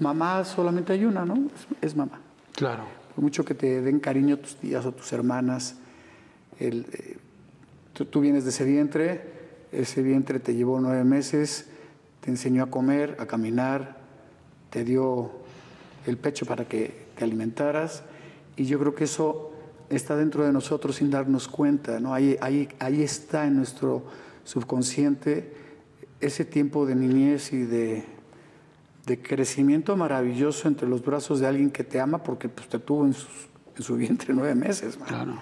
mamá solamente hay una, ¿no? Es, mamá. Claro. Por mucho que te den cariño tus tías o tus hermanas, el, eh, tú, vienes de ese vientre, ese vientre te llevó nueve meses, te enseñó a comer, a caminar, te dio el pecho para que te alimentaras, y yo creo que eso está dentro de nosotros sin darnos cuenta, ¿no? Ahí, ahí, ahí está en nuestro subconsciente ese tiempo de niñez y de, de crecimiento maravilloso entre los brazos de alguien que te ama porque pues, te tuvo en, en su vientre nueve meses. Claro.